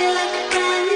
feel like a gun.